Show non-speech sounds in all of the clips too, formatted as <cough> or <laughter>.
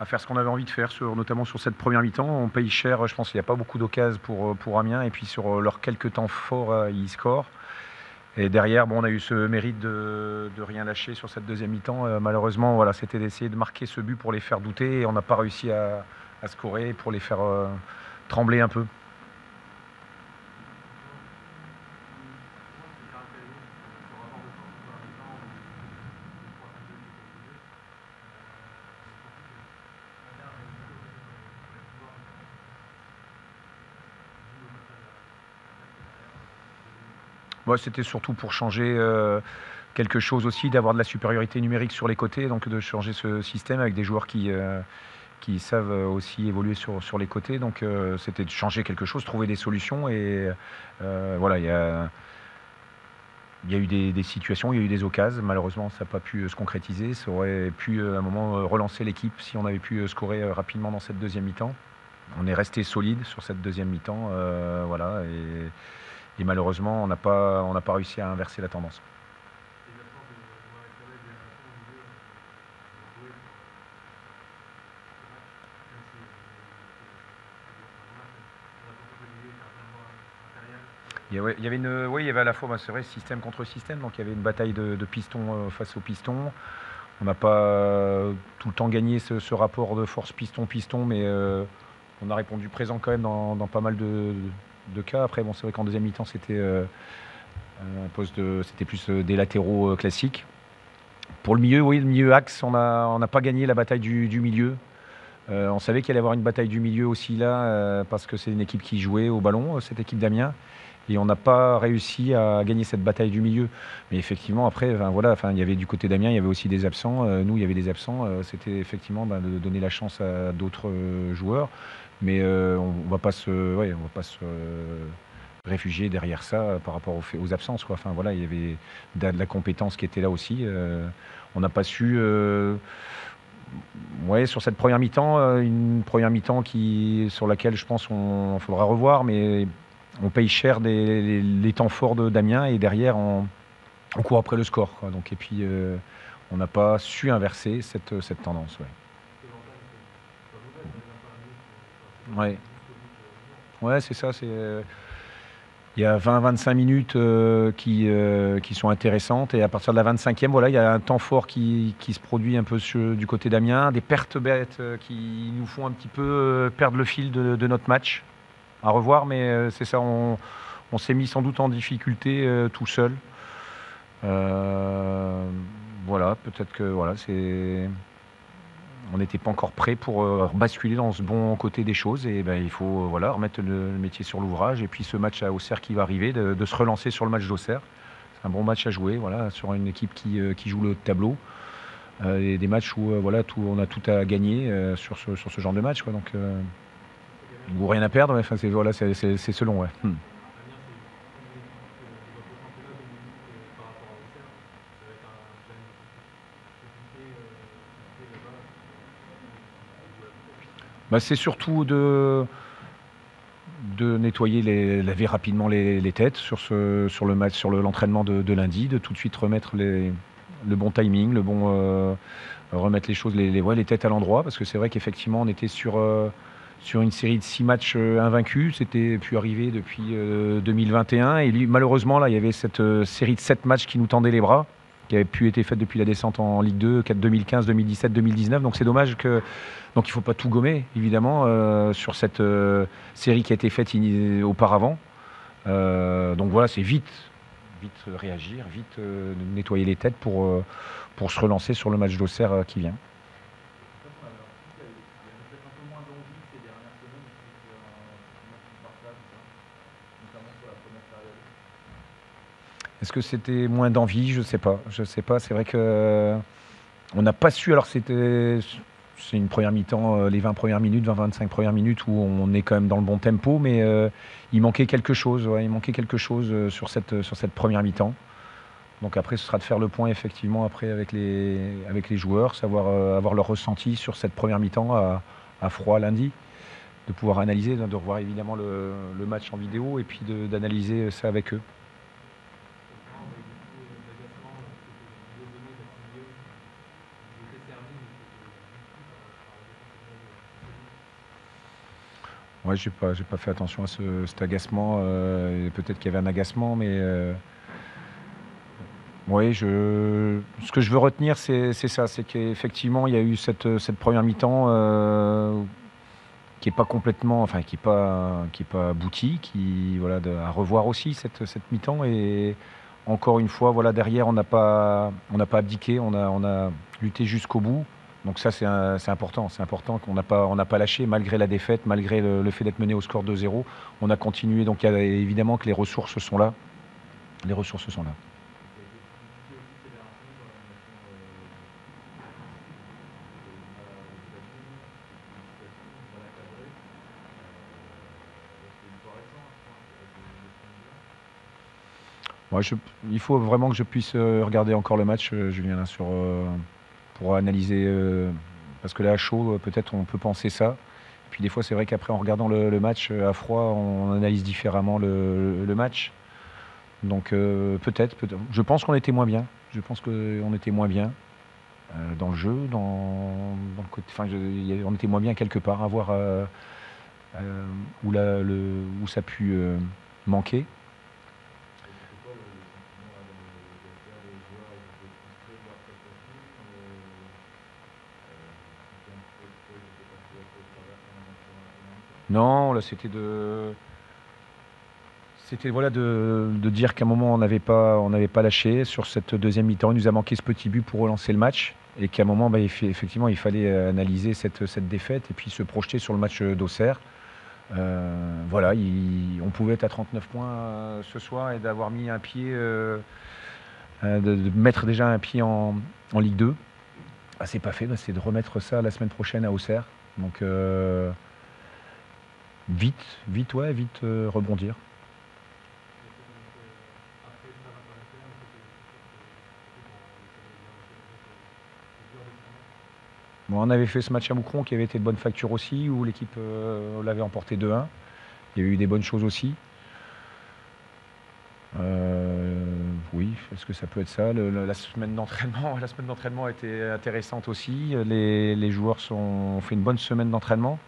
à faire ce qu'on avait envie de faire, notamment sur cette première mi-temps. On paye cher, je pense qu'il n'y a pas beaucoup d'occasions pour, pour Amiens. Et puis sur leurs quelques temps forts, ils scorent. Et derrière, bon, on a eu ce mérite de, de rien lâcher sur cette deuxième mi-temps. malheureusement, voilà, c'était d'essayer de marquer ce but pour les faire douter. Et on n'a pas réussi à, à scorer pour les faire trembler un peu. C'était surtout pour changer euh, quelque chose aussi, d'avoir de la supériorité numérique sur les côtés, donc de changer ce système avec des joueurs qui, euh, qui savent aussi évoluer sur, sur les côtés. Donc euh, c'était de changer quelque chose, trouver des solutions. Et voilà, il y a, y a eu des, situations, il y a eu des occasions. Malheureusement, ça n'a pas pu se concrétiser. Ça aurait pu à un moment relancer l'équipe si on avait pu scorer rapidement dans cette deuxième mi-temps. On est resté solide sur cette deuxième mi-temps. voilà, et malheureusement, on n'a pas, pas réussi à inverser la tendance. Il y, avait, une, oui, il y avait à la fois, bah, c'est vrai, système contre système, donc il y avait une bataille de, de pistons euh, face aux pistons. On n'a pas tout le temps gagné ce, rapport de force piston-piston, mais euh, on a répondu présent quand même dans pas mal de, de cas. Après, bon, c'est vrai qu'en deuxième mi-temps, c'était euh, un poste c'était plus euh, des latéraux euh, classiques. Pour le milieu, oui, le milieu axe, on n'a pas gagné la bataille du, milieu. on savait qu'il allait y avoir une bataille du milieu aussi là, parce que c'est une équipe qui jouait au ballon, cette équipe d'Amiens. Et on n'a pas réussi à gagner cette bataille du milieu. Mais effectivement, après, voilà, il y avait du côté d'Amiens, il y avait aussi des absents. nous, il y avait des absents. C'était effectivement ben, de donner la chance à d'autres joueurs. Mais euh, on ne va pas se, on va pas se réfugier derrière ça par rapport aux, aux absences. Quoi. Voilà, il y avait de, la compétence qui était là aussi. Euh, on n'a pas su. Euh, ouais, sur cette première mi-temps, une première mi-temps sur laquelle je pense qu'on faudra revoir, mais on paye cher les, temps forts de Damien et derrière on, court après le score. Donc, et puis on n'a pas su inverser cette, cette tendance. Ouais. Ouais, c'est ça. C'est euh, il y a 20-25 minutes euh, qui, euh, qui sont intéressantes et à partir de la 25e, voilà, il y a un temps fort qui, qui se produit un peu du côté d'Amiens, des pertes bêtes qui nous font un petit peu perdre le fil de, de notre match. À revoir, mais c'est ça, on, on s'est mis sans doute en difficulté tout seul. voilà, peut-être que voilà, c'est on n'était pas encore prêt pour euh, basculer dans ce bon côté des choses. Et ben, il faut euh, voilà, remettre le, métier sur l'ouvrage. Et puis ce match à Auxerre qui va arriver, de, se relancer sur le match d'Auxerre. C'est un bon match à jouer voilà, sur une équipe qui, euh, joue le tableau. des matchs où voilà, tout, on a tout à gagner sur, ce, sur ce genre de match. Quoi. Donc, ou rien à perdre, enfin, c'est voilà, selon. Ouais. Hmm. Bah, c'est surtout de, nettoyer, les, laver rapidement les, têtes sur, ce, sur le sur l'entraînement de, lundi, de tout de suite remettre le bon timing, le bon euh, remettre les choses, les, têtes à l'endroit, parce que c'est vrai qu'effectivement on était sur, euh, sur une série de six matchs euh, invaincus, c'était pu arriver depuis 2021, et malheureusement là il y avait cette série de sept matchs qui nous tendaient les bras qui avait pu être faite depuis la descente en Ligue 2, 2015, 2017, 2019. Donc c'est dommage que. Donc il ne faut pas tout gommer, évidemment, euh, sur cette euh, série qui a été faite auparavant. Euh, donc voilà, c'est vite, vite réagir, vite nettoyer les têtes pour, pour se relancer sur le match d'Auxerre qui vient. Est-ce que c'était moins d'envie? Je ne sais pas. Je sais pas. C'est vrai que euh, on n'a pas su. Alors c'était c'est une première mi-temps, euh, les 20 premières minutes, 20-25 premières minutes où on est quand même dans le bon tempo, mais euh, il manquait quelque chose. il manquait quelque chose sur cette sur cette première mi-temps. Donc après, ce sera de faire le point effectivement après avec les avec les joueurs, savoir avoir leur ressenti sur cette première mi-temps à, froid lundi, de pouvoir analyser, de revoir évidemment le match en vidéo et puis d'analyser ça avec eux. Ouais, j'ai pas, j'ai pas fait attention à ce, cet agacement. euh, Peut-être qu'il y avait un agacement, mais euh, oui, je, ce que je veux retenir, c'est c'est ça, c'est qu'effectivement, il y a eu cette, cette première mi-temps euh, qui est pas complètement, enfin, qui est pas, qui est pas aboutie, qui voilà, à revoir aussi cette, cette mi-temps. Et encore une fois, voilà, derrière, on n'a pas, on n'a pas abdiqué, on a, on a lutté jusqu'au bout. Donc ça, c'est important. C'est important qu'on n'a pas, pas lâché malgré la défaite, malgré le, fait d'être mené au score 2-0. On a continué. Donc y a évidemment que les ressources sont là. Les ressources sont là. Il faut vraiment que je puisse euh, regarder encore le match, euh, Julien, là, sur, euh, pour analyser. euh, parce que là, à chaud, euh, peut-être on peut penser ça. Puis des fois, c'est vrai qu'après, en regardant le, match euh, à froid, on analyse différemment le, match. Donc peut-être, peut je pense qu'on était moins bien. Je pense qu'on était moins bien dans le jeu, dans, le côté. Enfin, on était moins bien quelque part, à voir où, la- où ça a pu manquer. Non, là c'était de. C'était voilà de, dire qu'à un moment on n'avait pas, pas lâché sur cette deuxième mi-temps. Il nous a manqué ce petit but pour relancer le match et qu'à un moment, bah, effectivement, il fallait euh, analyser cette, défaite et puis se projeter sur le match d'Auxerre. Euh, voilà, il- on pouvait être à 39 points euh, ce soir et d'avoir mis un pied, euh, euh, de, mettre déjà un pied en Ligue 2. Ah, c'est pas fait, bah, c'est de remettre ça la semaine prochaine à Auxerre. Donc euh, vite, vite, ouais, vite euh, rebondir. Bon, on avait fait ce match à Moucron qui avait été de bonne facture aussi, où l'équipe euh, l'avait emporté 2-1. Il y a eu des bonnes choses aussi. Euh, oui, est-ce que ça peut être ça La semaine d'entraînement, <laughs> la semaine d'entraînement a été intéressante aussi. Les, joueurs ont fait une bonne semaine d'entraînement.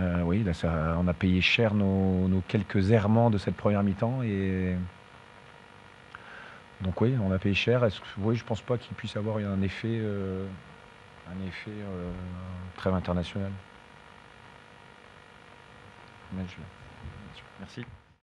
Euh, oui, on a payé cher nos, quelques errements de cette première mi-temps et donc oui, on a payé cher. Est-ce que- oui, je pense pas qu'il puisse avoir un effet, euh, un effet euh, international. Merci.